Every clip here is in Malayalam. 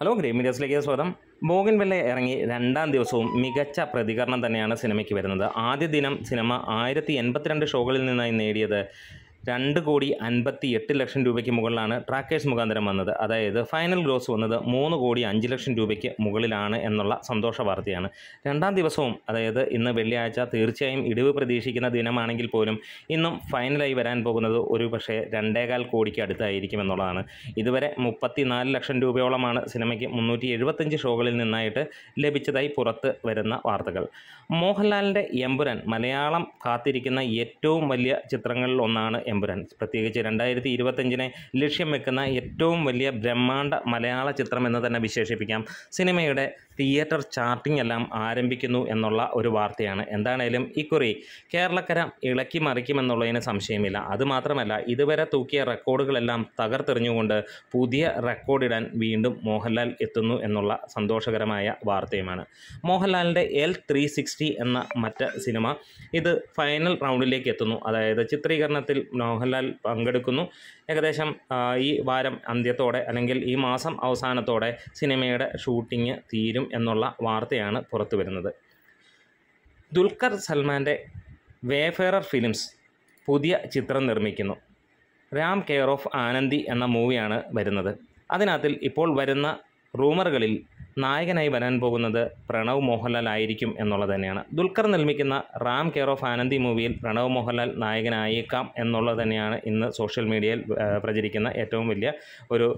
ഹലോ ഗ്രീൻ മീഡിയസിലേക്ക് സ്വാഗതം. ബോഗൻ വെല്ല ഇറങ്ങി രണ്ടാം ദിവസവും മികച്ച പ്രതികരണം തന്നെയാണ് സിനിമയ്ക്ക് വരുന്നത്. ആദ്യ ദിനം സിനിമ ആയിരത്തി എൺപത്തിരണ്ട് ഷോകളിൽ നിന്നായി നേടിയത് രണ്ട് കോടി അൻപത്തി എട്ട് ലക്ഷം രൂപയ്ക്ക് മുകളിലാണ് ട്രാക്കേഴ്സ് മുഖാന്തരം വന്നത്. അതായത് ഫൈനൽ ഗ്രോസ് വന്നത് മൂന്ന് കോടി അഞ്ച് ലക്ഷം രൂപയ്ക്ക് മുകളിലാണ് എന്നുള്ള സന്തോഷ വാർത്തയാണ്. രണ്ടാം ദിവസവും അതായത് ഇന്ന് വെള്ളിയാഴ്ച തീർച്ചയായും ഇടിവ് പ്രതീക്ഷിക്കുന്ന ദിനമാണെങ്കിൽ പോലും ഇന്നും ഫൈനലായി വരാൻ പോകുന്നത് ഒരു പക്ഷേ രണ്ടേകാൽ കോടിക്ക് അടുത്തായിരിക്കും എന്നുള്ളതാണ്. ഇതുവരെ മുപ്പത്തിനാല് ലക്ഷം രൂപയോളമാണ് സിനിമയ്ക്ക് മുന്നൂറ്റി എഴുപത്തഞ്ച് ഷോകളിൽ നിന്നായിട്ട് ലഭിച്ചതായി പുറത്ത് വരുന്ന വാർത്തകൾ. മോഹൻലാലിന്റെ എമ്പുരാൻ മലയാളം കാത്തിരിക്കുന്ന ഏറ്റവും വലിയ ചിത്രങ്ങളിൽ ഒന്നാണ് എമ്പുരാൻ പ്രത്യേകിച്ച് രണ്ടായിരത്തി ഇരുപത്തഞ്ചിനെ ലക്ഷ്യം വെക്കുന്ന ഏറ്റവും വലിയ ബ്രഹ്മാണ്ട മലയാള ചിത്രം എന്ന് തന്നെ വിശേഷിപ്പിക്കാം. സിനിമയുടെ തിയേറ്റർ ചാർട്ടിംഗ് എല്ലാം ആരംഭിക്കുന്നു എന്നുള്ള ഒരു വാർത്തയാണ്. എന്താണേലും ഇക്കുറി കേരളക്കര ഇളക്കി മറിക്കുമെന്നുള്ളതിന് സംശയമില്ല. അതുമാത്രമല്ല ഇതുവരെ തൂക്കിയ റെക്കോർഡുകളെല്ലാം തകർത്തെറിഞ്ഞുകൊണ്ട് പുതിയ റെക്കോർഡിടാൻ വീണ്ടും മോഹൻലാൽ എത്തുന്നു എന്നുള്ള സന്തോഷകരമായ വാർത്തയുമാണ്. മോഹൻലാലിന്റെ എൽ ത്രീ എന്ന മറ്റ് സിനിമ ഇത് ഫൈനൽ റൗണ്ടിലേക്ക് എത്തുന്നു. അതായത് ചിത്രീകരണത്തിൽ മോഹൻലാൽ പങ്കെടുക്കുന്നു. ഏകദേശം ഈ വാരം അന്ത്യത്തോടെ അല്ലെങ്കിൽ ഈ മാസം അവസാനത്തോടെ സിനിമയുടെ ഷൂട്ടിംഗ് തീരും എന്നുള്ള വാർത്തയാണ് പുറത്തു വരുന്നത് ദുൽഖർ സൽമാന്റെ വേഫെയറർ ഫിലിംസ് പുതിയ ചിത്രം നിർമ്മിക്കുന്നു. രാം കെയർ ഓഫ് ആനന്ദി എന്ന മൂവിയാണ് വരുന്നത്. അതിനകത്തിൽ ഇപ്പോൾ വരുന്ന റൂമറുകളിൽ നായകനായി വരാൻ പോകുന്നത് പ്രണവ് മോഹൻലാൽ ആയിരിക്കും എന്നുള്ളത് തന്നെയാണ്. ദുൽഖർ നിർമ്മിക്കുന്ന റാം കെയർ ഓഫ് ആനന്ദി മൂവിയിൽ പ്രണവ് മോഹൻലാൽ നായകനായേക്കാം എന്നുള്ളത് തന്നെയാണ് ഇന്ന് സോഷ്യൽ മീഡിയയിൽ പ്രചരിക്കുന്ന ഏറ്റവും വലിയ ഒരു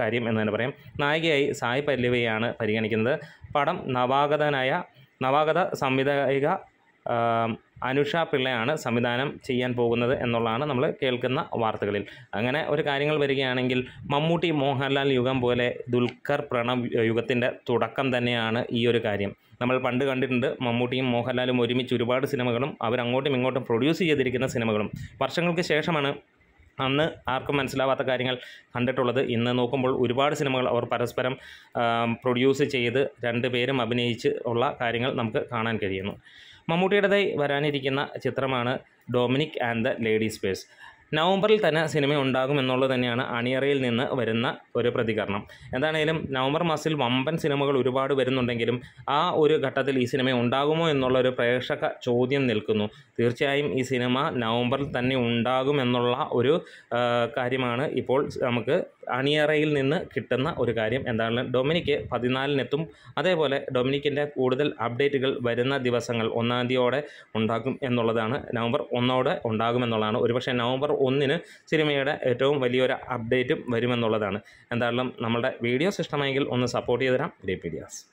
കാര്യം എന്ന് തന്നെ പറയാം. നായികയായി സായ് പല്ലവിയാണ് പരിഗണിക്കുന്നത്. പടം നവാഗതനായ നവാഗത സംവിധായിക അനുഷ പിള്ളയാണ് സംവിധാനം ചെയ്യാൻ പോകുന്നത് എന്നുള്ളതാണ് നമ്മൾ കേൾക്കുന്ന വാർത്തകളിൽ. അങ്ങനെ ഒരു കാര്യങ്ങൾ വരികയാണെങ്കിൽ മമ്മൂട്ടി മോഹൻലാൽ യുഗം പോലെ ദുൽഖർ പ്രണവ് യുഗത്തിന്റെ തുടക്കം തന്നെയാണ് ഈ ഒരു കാര്യം. നമ്മൾ പണ്ട് കണ്ടിട്ടുണ്ട് മമ്മൂട്ടിയും മോഹൻലാലും ഒരുമിച്ച് ഒരുപാട് സിനിമകളും അവരങ്ങോട്ടും ഇങ്ങോട്ടും പ്രൊഡ്യൂസ് ചെയ്തിരിക്കുന്ന സിനിമകളും. വർഷങ്ങൾക്ക് ശേഷമാണ് അന്ന് ആർക്കും മനസ്സിലാവാത്ത കാര്യങ്ങൾ കണ്ടിട്ടുള്ളത്. ഇന്ന് നോക്കുമ്പോൾ ഒരുപാട് സിനിമകൾ അവർ പരസ്പരം പ്രൊഡ്യൂസ് ചെയ്ത് രണ്ടുപേരും അഭിനയിച്ച് ഉള്ള കാര്യങ്ങൾ നമുക്ക് കാണാൻ കഴിയുന്നു. മമ്മൂട്ടിയുടേതായി വരാനിരിക്കുന്ന ചിത്രമാണ് Dominic and the ladies purse. നവംബറിൽ തന്നെ സിനിമ ഉണ്ടാകും എന്നുള്ളത് തന്നെയാണ് അണിയറയിൽ നിന്ന് വരുന്ന ഒരു പ്രതികരണം. എന്താണേലും നവംബർ മാസത്തിൽ വമ്പൻ സിനിമകൾ ഒരുപാട് വരുന്നുണ്ടെങ്കിലും ആ ഒരു ഘട്ടത്തിൽ ഈ സിനിമ ഉണ്ടാകുമോ എന്നുള്ള ഒരു പ്രേക്ഷക ചോദ്യം നിൽക്കുന്നു. തീർച്ചയായും ഈ സിനിമ നവംബറിൽ തന്നെ ഉണ്ടാകും എന്നുള്ള ഒരു കാര്യമാണ് ഇപ്പോൾ നമുക്ക് അണിയറയിൽ നിന്ന് കിട്ടുന്ന ഒരു കാര്യം എന്താണ്? ഡൊമിനിക്ക് പതിനാലിനെത്തും അതേപോലെ ഡൊമിനിക്കിന്റെ കൂടുതൽ അപ്ഡേറ്റുകൾ വരുന്ന ദിവസങ്ങൾ ഒന്നാം തീയതിയോടെ ഉണ്ടാകും എന്നുള്ളതാണ്. നവംബർ ഒന്നോടെ ഉണ്ടാകുമെന്നുള്ളതാണ്. ഒരുപക്ഷെ നവംബർ ഒന്നിന് സിനിമയുടെ ഏറ്റവും വലിയൊരു അപ്ഡേറ്റും വരുമെന്നുള്ളതാണ്. എന്തായാലും നമ്മുടെ വീഡിയോസ് ഇഷ്ടമായെങ്കിൽ ഒന്ന് സപ്പോർട്ട് ചെയ്ത് തരാം. ഗ്രേപ്പ്